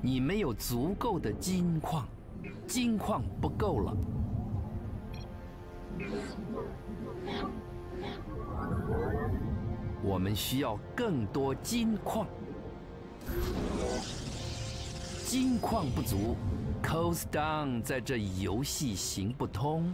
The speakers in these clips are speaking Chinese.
你没有足够的金矿，金矿不够了。我们需要更多金矿，金矿不足，Coast Down 在这游戏行不通。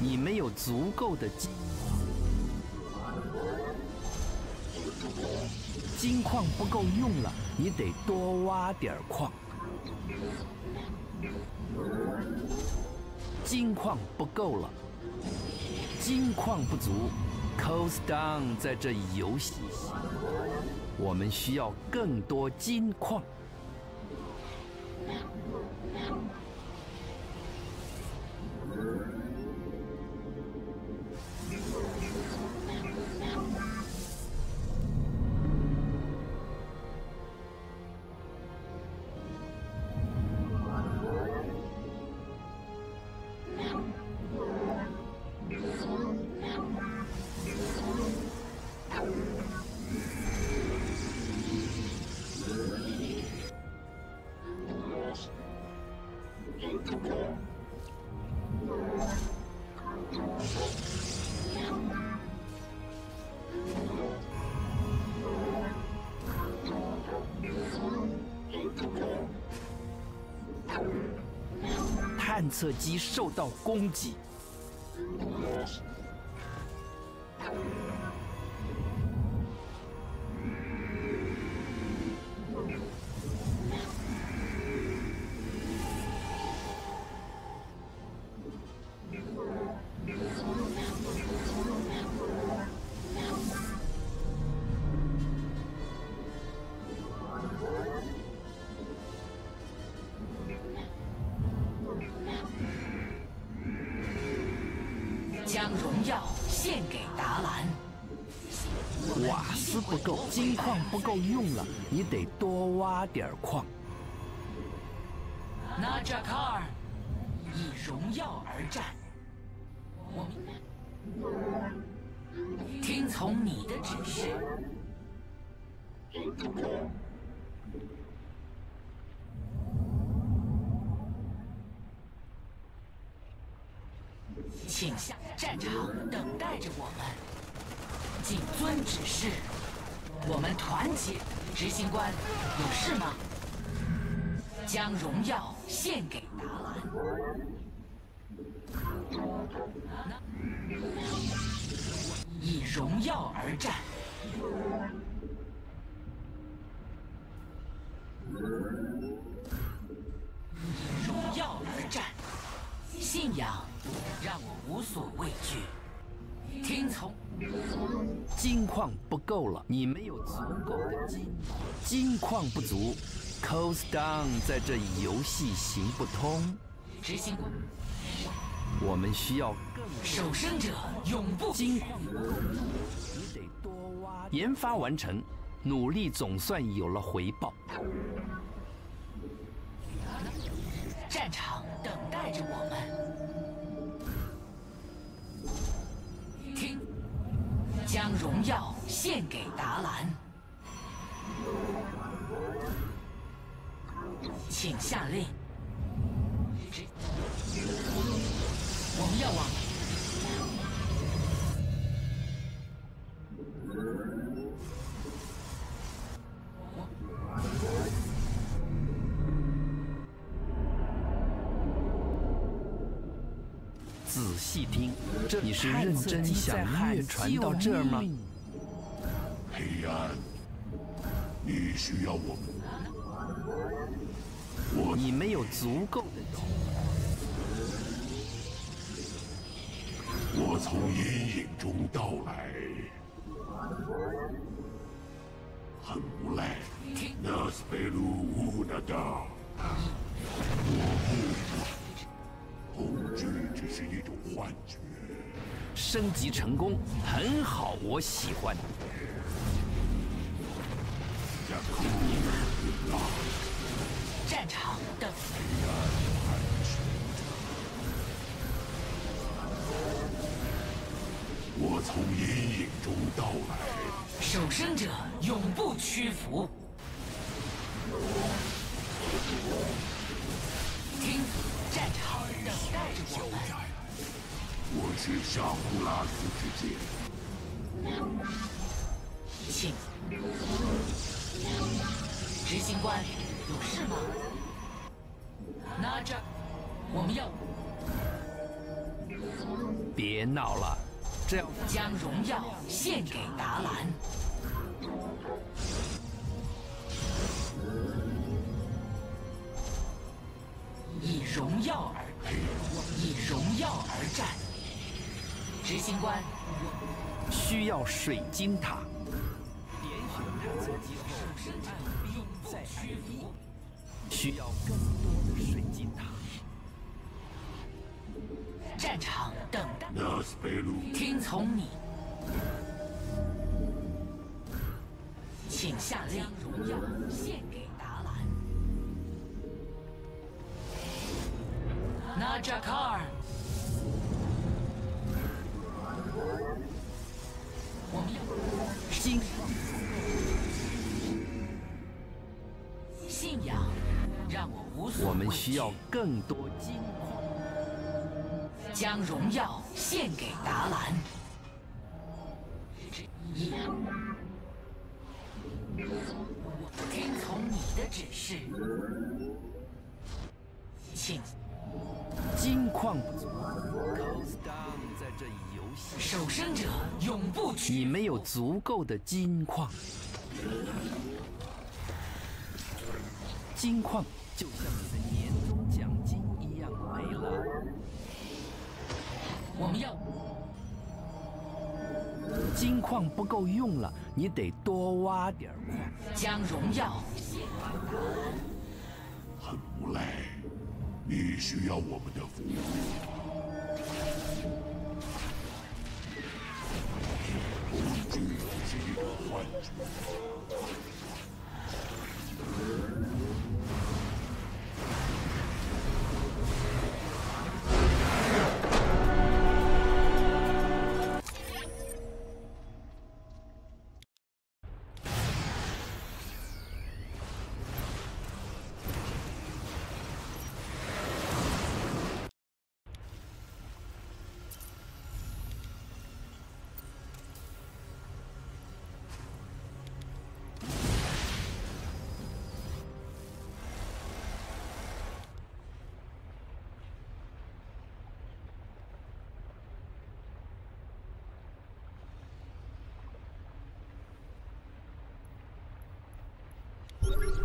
你没有足够的金金矿不够用了，你得多挖点矿。金矿不够了，金矿不足 c o s t Down 在这游戏，我们需要更多金矿。探测机受到攻击。兰。瓦斯不够，金矿不够用了，你得多挖点矿。纳扎卡尔以荣耀而战，我听从你的指示。请向战场等待着我们，谨遵指示。我们团结。执行官，有事吗？将荣耀献给达兰。以荣耀而战。矿不够了，你没有足够的金，金矿不足，Coast Down 在这游戏行不通。执行官，我们需要更守生者永不金矿，你得多挖。研发完成，努力总算有了回报。战场等待着我们。将荣耀献给达兰。请下令。执我们要往仔细听，这你是认真想越传到这儿吗？黑暗，你需要我们。我你没有足够的金，我从阴影中到来，很无赖。纳斯贝鲁乌纳达，我不，恐惧只是一种幻觉。升级成功，很好，我喜欢。战场等我。我从阴影中到来。守生者永不屈服。是沙库拉斯之剑，请。执行官，有事吗？拿着，我们要别闹了，这样将荣耀献给达兰。以荣耀而以荣耀而战。执行官，需要水晶塔。连续探测机后，按兵在屈服，需要更多的水晶塔。战场等待，听从你，请下令，荣耀献给达兰。纳扎卡尔，信仰，让我无所我们需要更多金矿。将荣耀献给达兰。一，听从你的指示，请金矿不足，Cost Down 在这游戏，守生者永不屈你没有足够的金矿。金矿就像你的年终奖金一样没了。我们要金矿不够用了，你得多挖点矿。将荣耀献很无赖，你需要我们的服务。不惧自己的幻觉。